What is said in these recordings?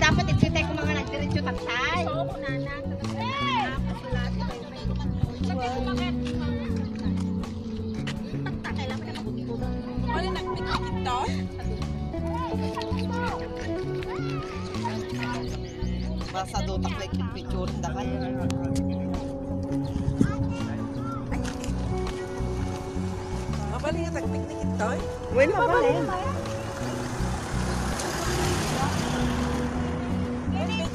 Dapat itsitay ko mga nagdiretso taktay. Oo, nagpikit to? Basta dutak like yung picture da kan. Mabali nga nagpikit to? Well, mabalin.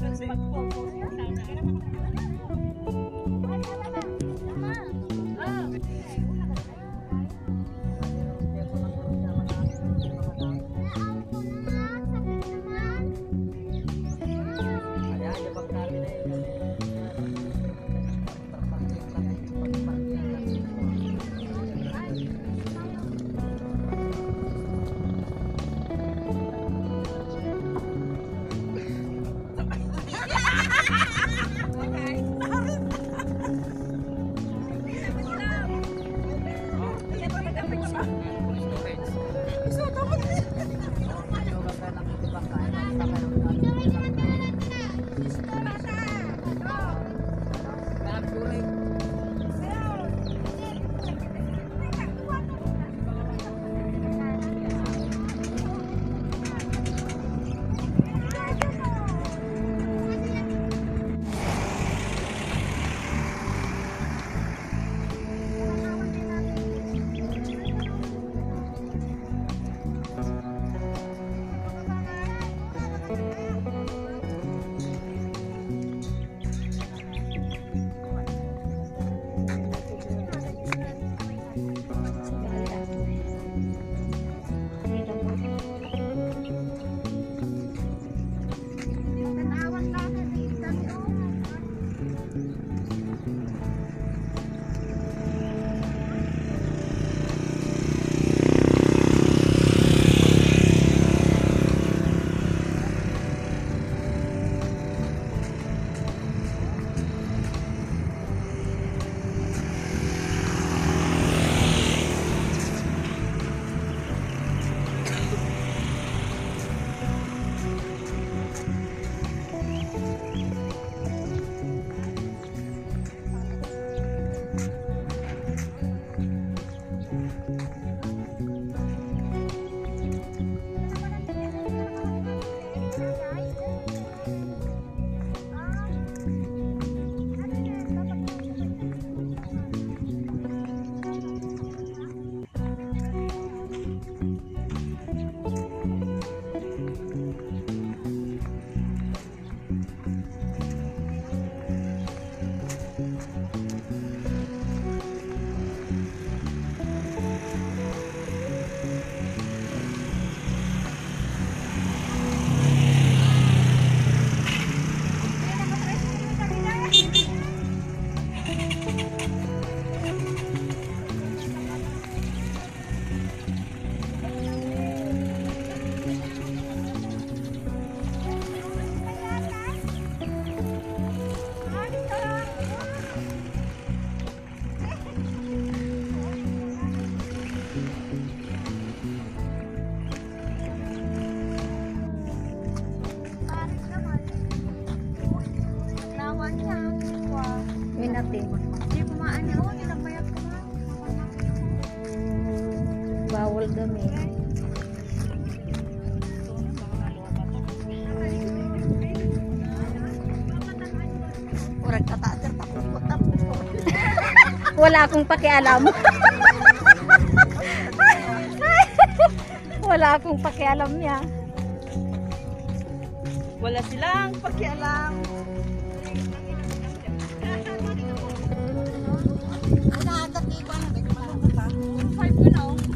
Thank you. Ate. Hindi kumaan niya. Huwag nilang mayat kumaan. Bawal kami. Kata aja takut takut. Wala akong pakialam. Wala akong pakialam niya. Wala silang pakialam. Alahat at iba na. Five ko na oh.